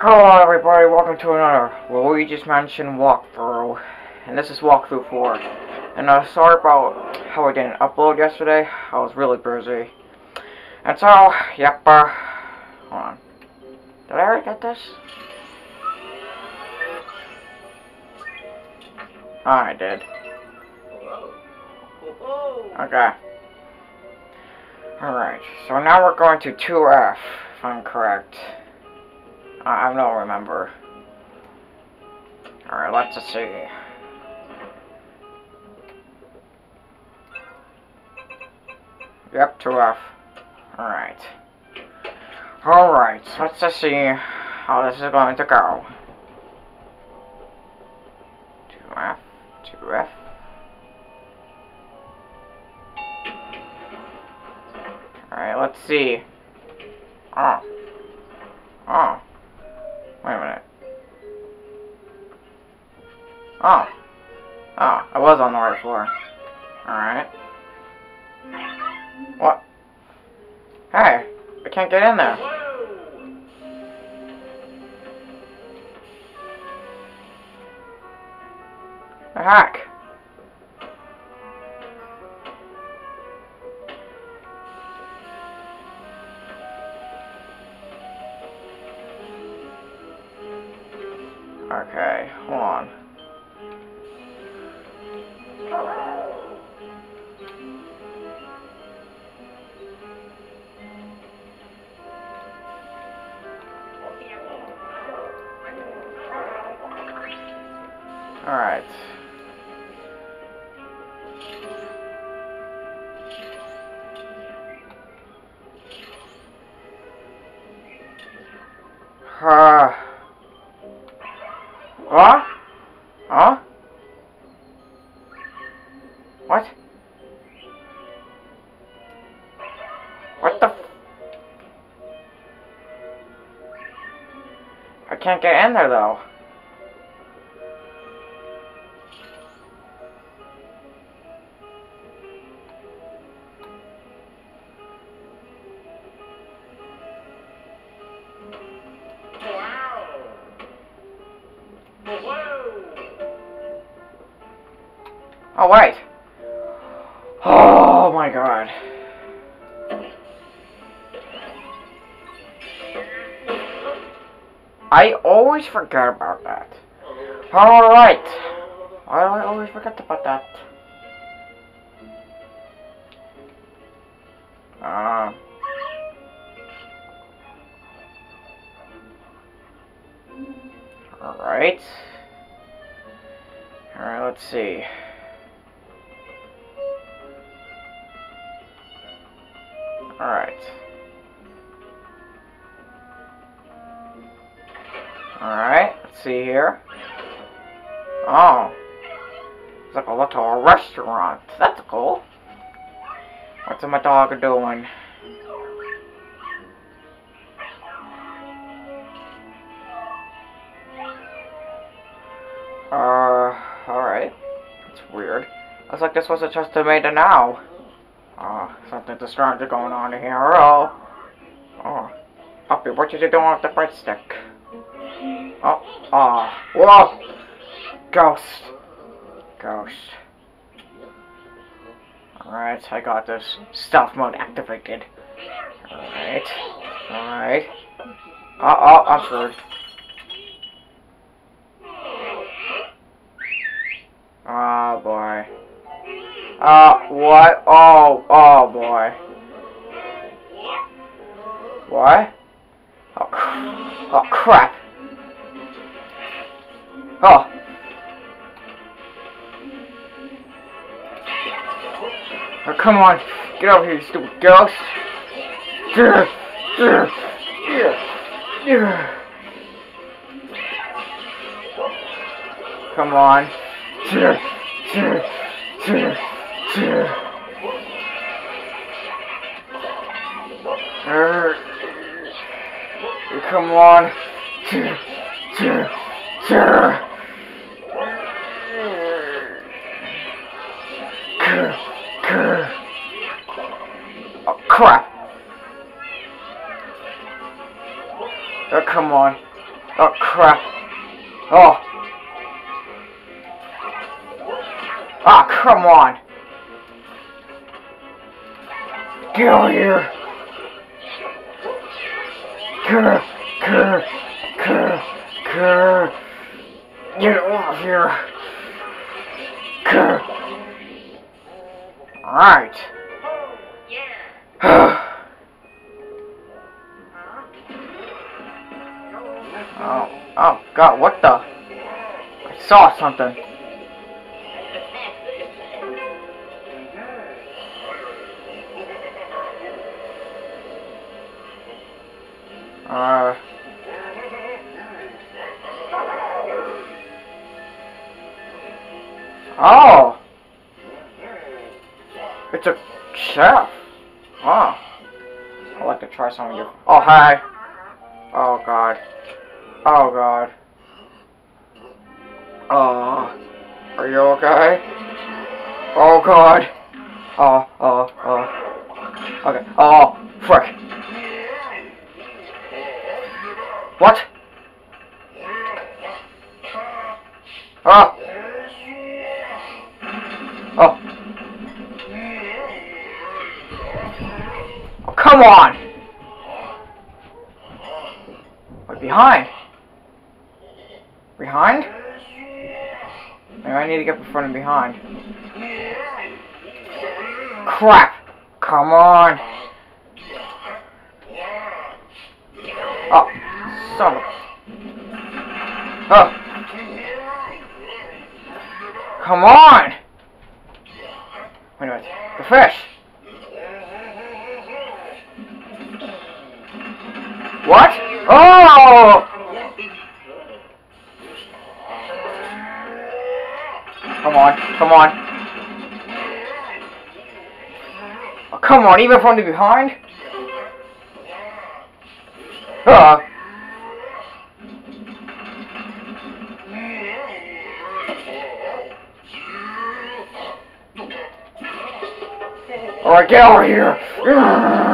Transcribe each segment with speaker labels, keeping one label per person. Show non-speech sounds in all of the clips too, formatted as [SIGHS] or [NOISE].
Speaker 1: Hello everybody, welcome to another Luigi's Mansion walkthrough. And this is walkthrough 4. And uh, sorry about how I didn't upload yesterday, I was really busy. And so, yep, uh, hold on. Did I already get this? Oh, I did. Okay. Alright, so now we're going to 2F, if I'm correct. I, I don't remember. Alright, let's see. Yep, 2F. Alright. Alright, let's just see how this is going to go. 2F, 2F. Alright, let's see. Oh. Oh. Oh. Oh, I was on the right floor. Alright. What? Hey, I can't get in there. The heck? Okay, hold on. Alright. Uh, what? Can't get in there though. Oh, wait. I always forget about that. Alright. I always forget about that. Uh, Alright. Alright, let's see. Alright. Alright, let's see here. Oh. It's like a little restaurant. That's cool. What's my dog doing? Uh, alright. That's weird. Looks like this was a just made now. Oh, something strange going on here. Oh. Oh. Puppy, what are you doing with the breadstick? Oh. Oh. Whoa! Ghost. Ghost. Alright, I got this. Stealth mode activated. Alright. Alright. Uh oh, I'm screwed. Oh boy. Uh, what? Oh, oh boy. What? Oh, cr oh crap. Oh. Oh, come on. Get over here, you stupid ghost. Come on. Come on. Oh, come on. Oh crap. Oh. Ah, come on. Get over here. Grr, grr, oh, oh god, what the? I saw something. Uh. Oh! It's a chef. Oh. I'd like to try some of your. Oh, hi. Okay? Oh, God. Oh, oh, oh. Okay. Oh, frick. What? Oh. Oh. Oh, come on! What, behind? Behind? I need to get the front and behind. Crap! Come on! Oh, son of... Oh! Come on! Come on, come on. Oh, come on, even from the behind? Ah. Alright, get over here!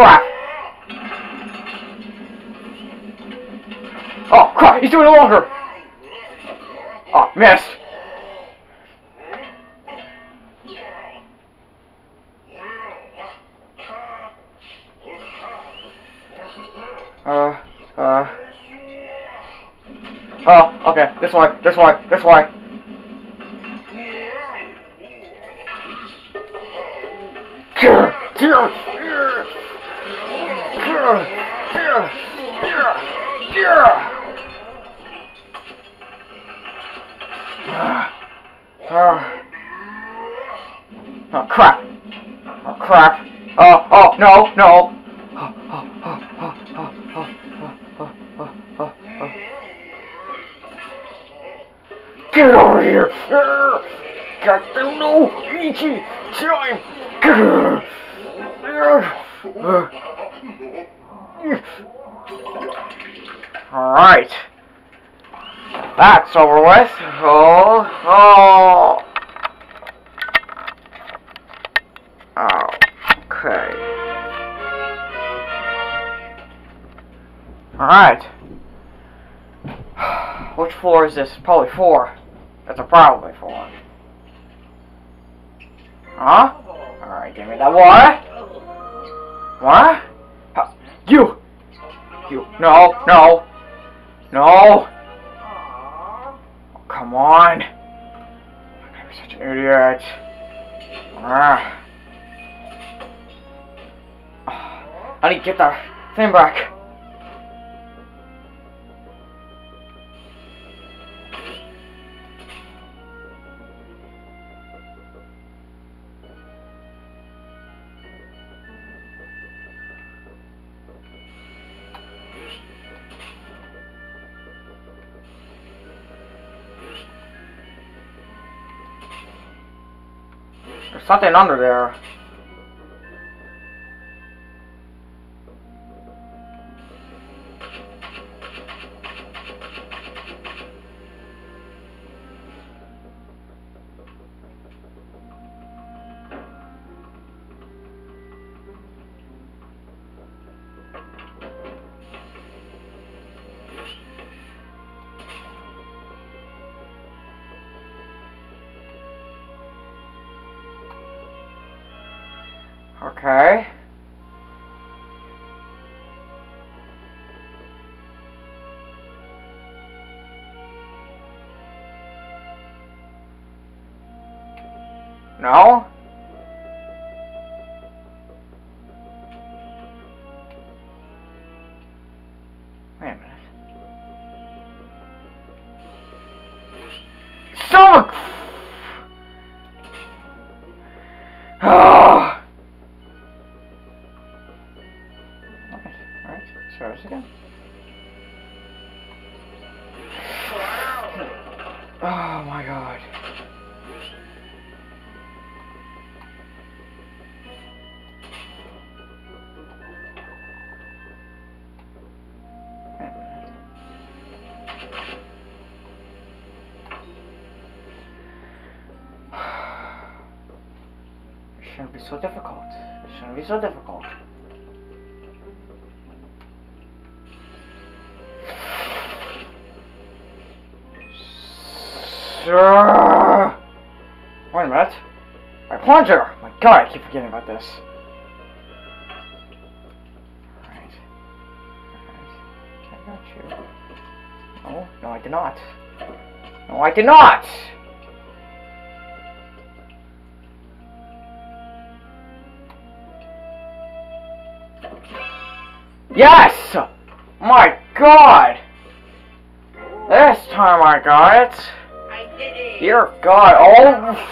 Speaker 1: Crap! Oh, crap! He's doing it longer! Oh, missed! Uh, uh. Oh, okay. This way, this way, this way. no, no. Get over here! Got the no easy time! Alright. That's over with. Oh, oh. Okay. Alright. Which floor is this? Probably four. That's a probably four. Huh? Alright, give me that water. What? You! You. No, no. No! Come on! I'm such an idiot. Ah. I need to get that thing back. Something under there. Okay. No? Oh my god. [SIGHS] It shouldn't be so difficult. It shouldn't be so difficult. Sir! Wait a minute. My plunger! Oh my god, I keep forgetting about this. Alright. I got you. No, I did not. No, I did not! Yes! My god! This time I got it! Dear god, oh!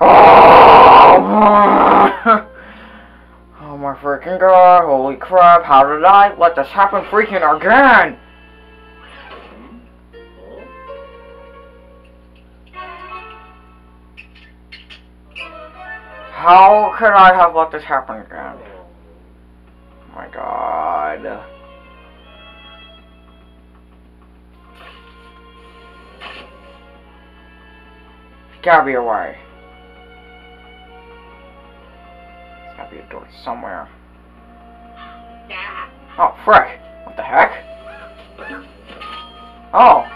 Speaker 1: Oh, [LAUGHS] oh my freaking god, holy crap, how did I let this happen freaking again? How could I have let this happen again? Oh my god. Gotta be a way. There's gotta be a door somewhere. Oh, frick. What the heck? Oh. Oh,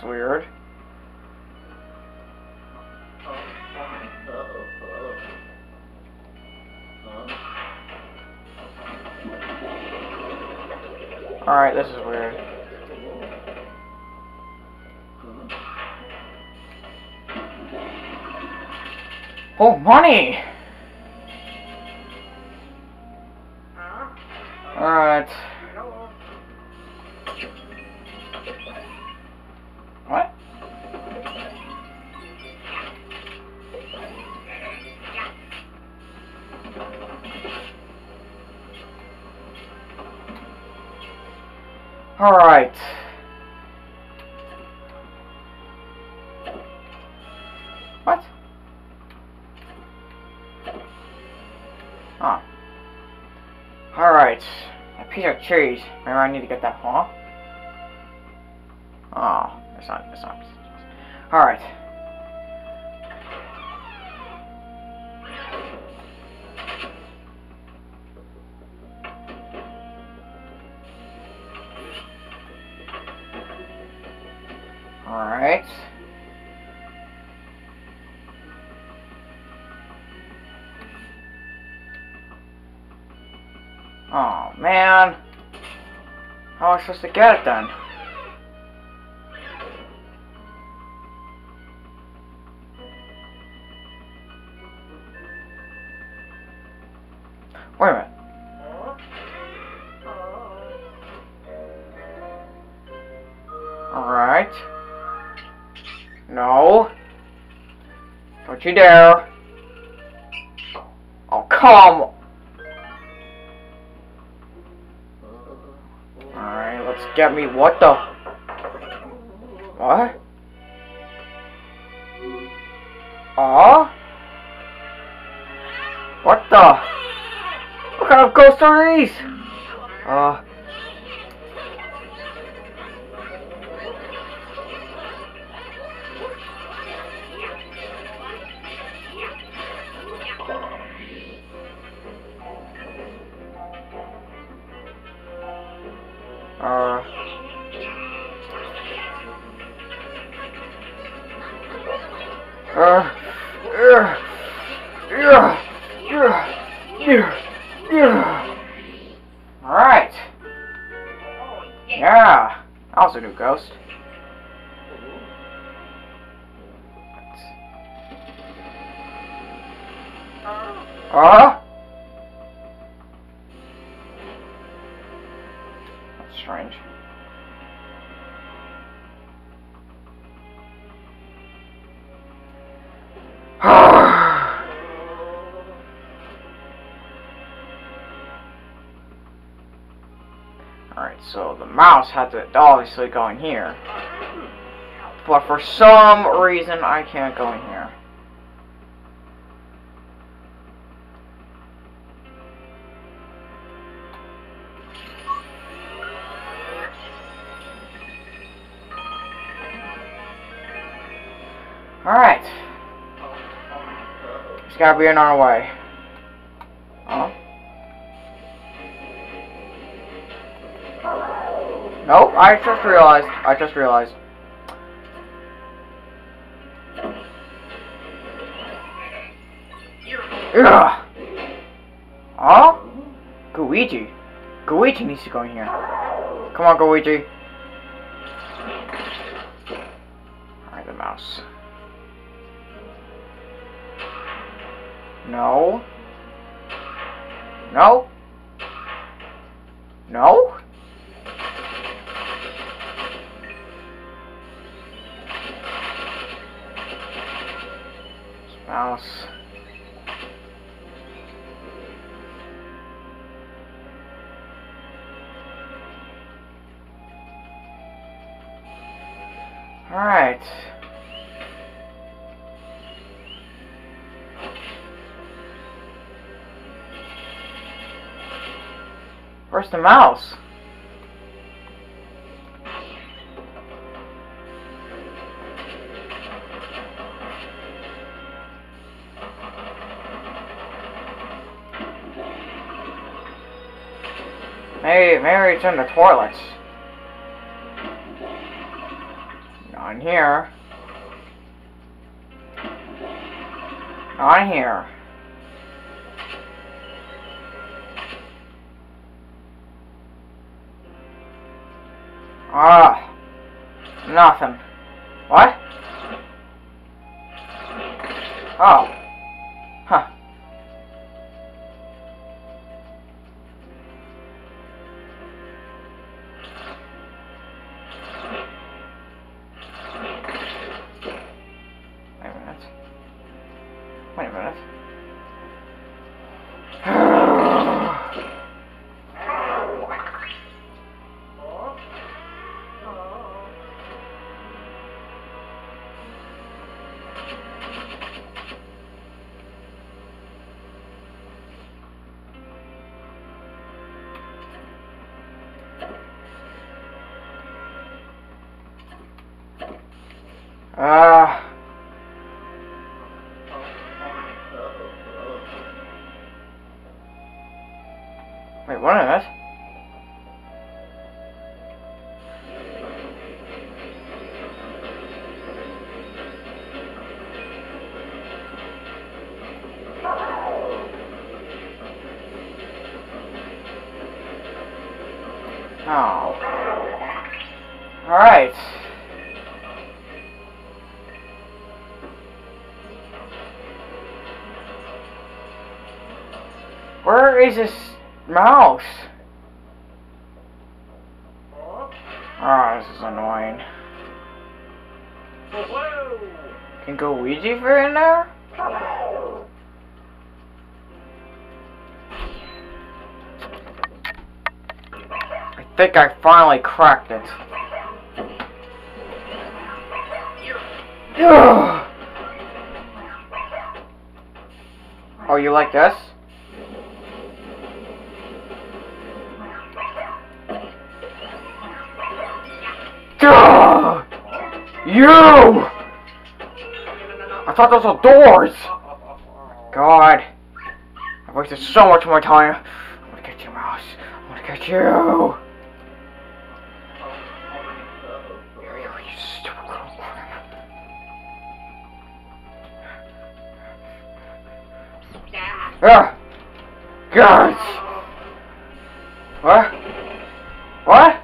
Speaker 1: that's weird. Alright, this is weird. Oh, money! Alright. Alright. What? Ah. Oh. Alright. A piece of cheese. Maybe I need to get that, huh? Ah, oh, it's not, it's not. Alright. I supposed to get it then? Wait a minute. Alright. No. Don't you dare. Oh, come. Get me. What the? What? Ah? What the? What kind of ghosts are these? Uh. Alright. Yeah. That was a new ghost. Uh? Mouse had to obviously go in here. But for some reason I can't go in here. Alright. Just gotta be our way. I just realized. I just realized. Ugh. Huh? Luigi. Luigi needs to go in here. Come on, Luigi. Alright, the mouse. No. No. No? Mouse. Alright. Where's the mouse? Maybe, maybe it's in the toilets. Not here. Not here. Ah, nothing. What? Oh. Alright. Where is this mouse? Oh, this is annoying. Can Gooigi for in there? I think I finally cracked it. Oh, you like this? You! I thought those were doors! God. I wasted so much more time. I'm gonna get you, mouse. I'm gonna get you! God! What? What?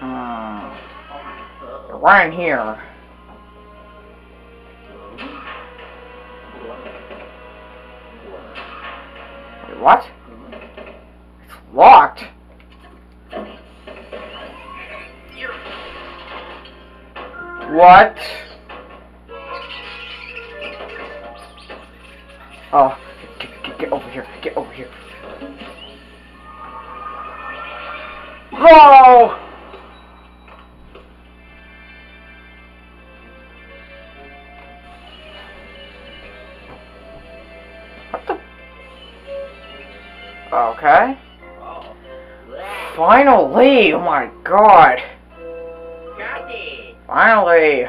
Speaker 1: Hmm. Right here. What? It's locked. What? Oh, get, get, get over here. Get over here. The? Okay. Oh, Finally! Oh my god! Finally!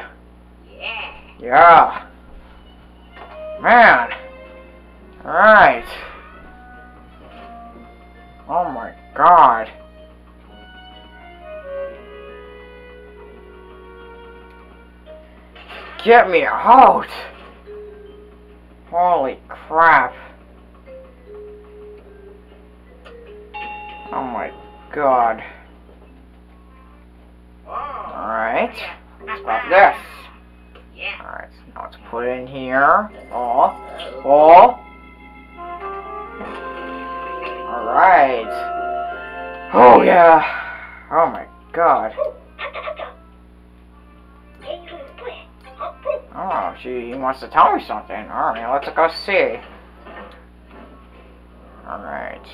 Speaker 2: Yeah.
Speaker 1: Yeah. Man. Alright. Oh my god. Get me out! Holy crap. Oh my god. Alright. Let's this.
Speaker 2: Yeah.
Speaker 1: Alright, so now let's put it in here. Oh. Oh. Alright. Oh yeah. Oh my god. Oh, she wants to tell me something. Alright, let's go see. Alright.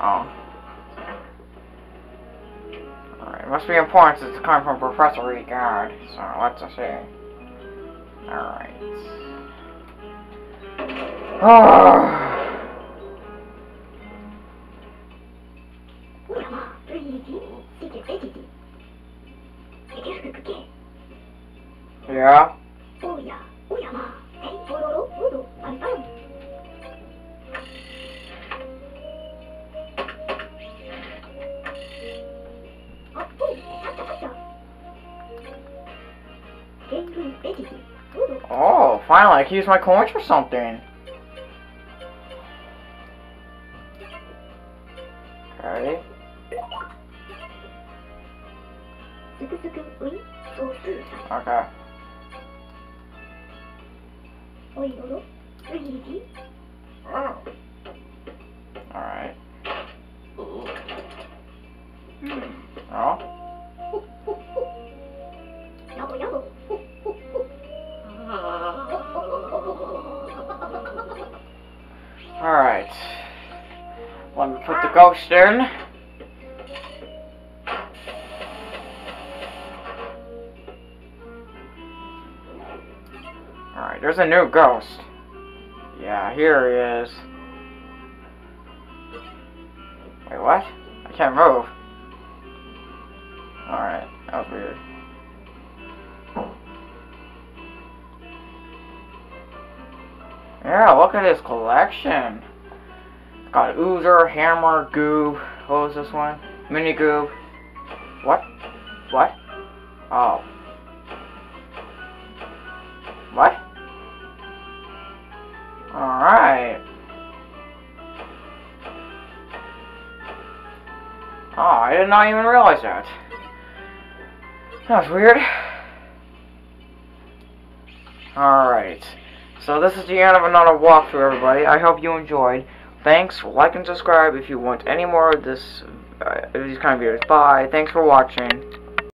Speaker 1: Oh. Must be important since it's coming from Professor Regard. So let's see. Alright. [SIGHS] Oh. use my coins for something.
Speaker 3: Alright.
Speaker 1: Okay. Alright.
Speaker 2: Hmm.
Speaker 1: Oh. Alright. Let me put the ghost in. Alright, there's a new ghost. Yeah, here he is. Wait, what? I can't move. Alright, that was weird. Yeah, look at his collection. Got Oozer, Hammer, Goob. What was this one? Mini Goob. What? What? Oh. What? Alright. Oh, I did not even realize that. That was weird. Alright. So this is the end of another walkthrough, everybody. I hope you enjoyed. Thanks. Like and subscribe if you want any more of this, uh, these kind of videos. Bye. Thanks for watching.